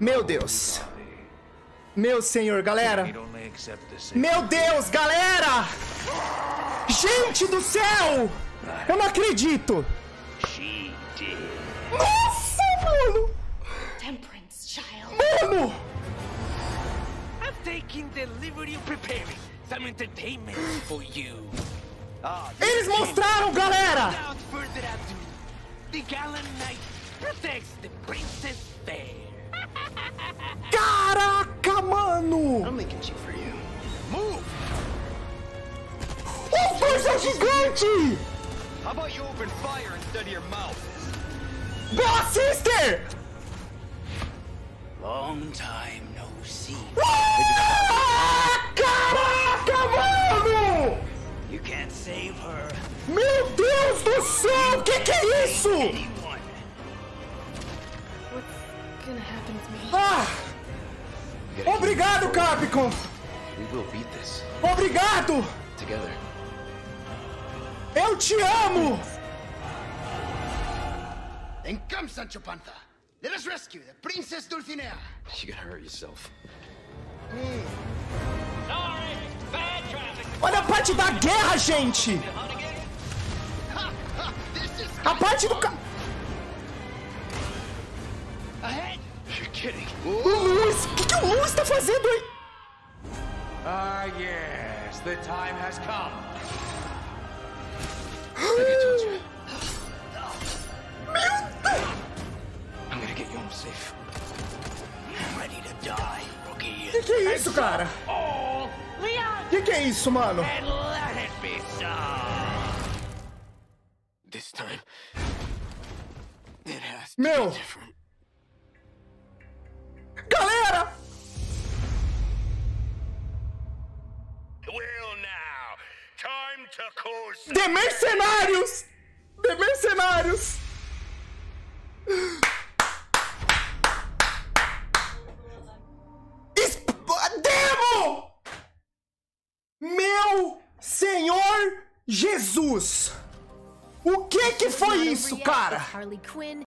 Meu Deus. Meu senhor, galera. Meu Deus, galera! Gente do céu! Eu não acredito! Nossa, mano! Temperance, child. Mano! I've taken the liberty of preparing some entertainment for you. Ah, Eles mostraram, galera! Without further ado, the gallant knight protects the princess fair. Caraca, mano! I'm making cheap for you. Move! Os dois é gigante! How about you open fire instead of your mouth? Boa, sister! Long time no see. Ah, caraca, mano! You can't save her. Meu Deus do céu! Que que é isso? Ah! Obrigado, Capcom! We will beat this Obrigado! together. Eu te amo! Then come, Sancho Panza. Let us rescue the Princess Dulcinea. You gotta hurt yourself. Sorry, bad traffic. Olha a parte da guerra, gente! A parte do ca... O Luiz! O que, que o Luiz tá fazendo aí? Ah, yes, the time has come. Told you. I'm gonna get you home safe. Ready to die, rookie. Que que é isso, cara? Que que é isso, mano? And let it be so. This time, it has to Meu. be different. The Mercenários! The Mercenários! Esp- Demo! Meu Senhor Jesus! O que que foi isso, cara? Harley Quinn